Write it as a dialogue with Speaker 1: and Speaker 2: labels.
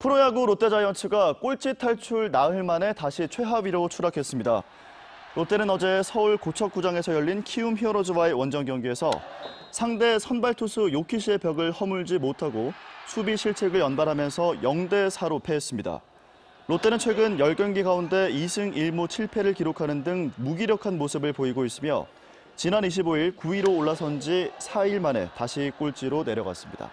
Speaker 1: 프로야구 롯데자이언츠가 꼴찌 탈출 나흘 만에 다시 최하위로 추락했습니다. 롯데는 어제 서울 고척구장에서 열린 키움 히어로즈와의 원정 경기에서 상대 선발 투수 요키시의 벽을 허물지 못하고 수비 실책을 연발하면서 0대 4로 패했습니다. 롯데는 최근 10경기 가운데 2승 1무 7패를 기록하는 등 무기력한 모습을 보이고 있으며 지난 25일 9위로 올라선 지 4일 만에 다시 꼴찌로 내려갔습니다.